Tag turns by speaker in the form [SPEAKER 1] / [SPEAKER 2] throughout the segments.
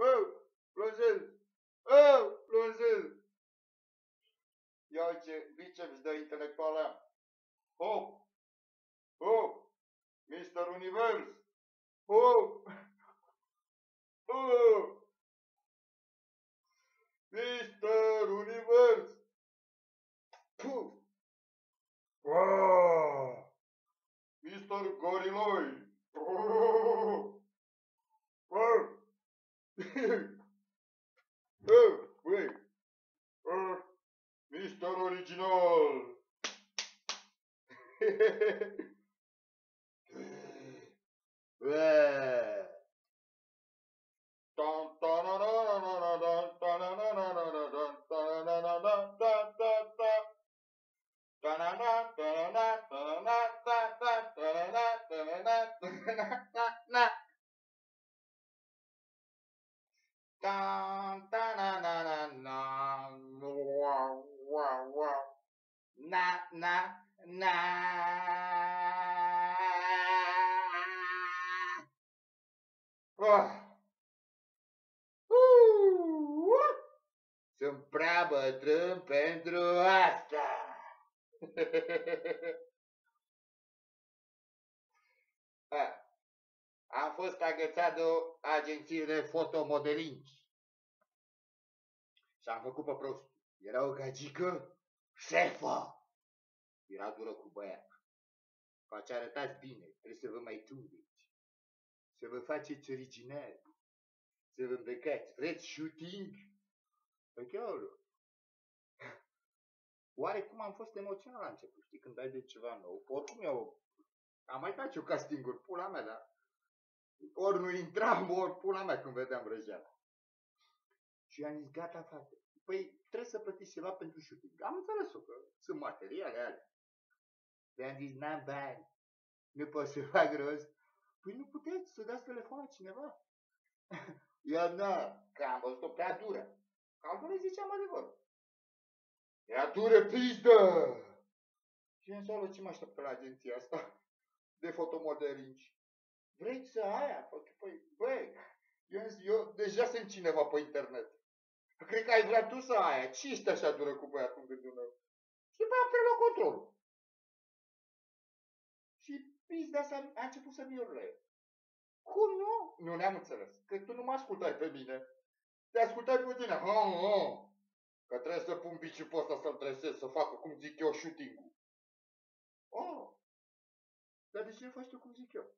[SPEAKER 1] Oh, Brazil! Oh, Brazil! Ja cię liczę z do intelektuala. Hop! Hop! Mister Univers! Oh! Oh! Mister Univers! Puf! Wow! Mister Goriloi! Oh! Oh! oh! Wait! Oh! Mister Original! Sunt prea bătrân pentru asta. A, Am fost agățat de o agenție de fotomodeling. Și am făcut pe prost. Era o gagică șefă. Era dură cu băiat. Face arătați bine, trebuie să vă mai tundeți. Să vă faceți original. Să vă îmbrăcați. Vreți shooting? Păi chiar. Oarecum am fost emoționat la început, știi, când ai de ceva nou. Oricum eu am mai dat eu castinguri, pula mea, dar ori nu intram, ori pula mea când vedeam răjeala. Și am zis, gata, frate. Păi trebuie să plătiți ceva pentru shooting. Am înțeles-o că sunt materiale ale. Le-am zis, n-am bani. Nu pot să fac rost. Păi nu puteți să dați telefon la cineva. Eu nu, că am văzut-o prea dură. Că le ziceam adevărul. Era dură pizdă! Și am zis, ce mă aștept la agenția asta de fotomodeling? Vrei să aia? Păi, păi băi, eu, am zis, eu deja sunt cineva pe internet. Cred că ai vrea tu să aia. Ce ești așa dură cu băiatul în gândul meu? Și după aia am preluat controlul. Și pizda asta a început să mi urle. Cum nu? Nu ne-am înțeles. Că tu nu mă ascultai pe mine. Te ascultai pe tine. Ha, ha. Că trebuie să pun biciul pe ăsta să-l dresez, să facă cum zic eu shooting-ul. Oh. Dar de ce nu faci tu cum zic eu?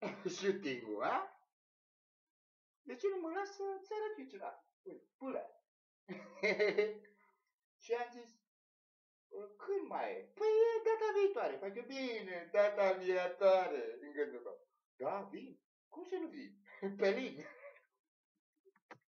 [SPEAKER 1] shooting-ul, a? De ce nu mă las să-ți arăt eu ceva? Uite, pulă. și am zis, când mai e? Păi e data viitoare. Păi că bine, data viitoare, în gândul meu. Da, vin. Cum să nu vin? Pe lin.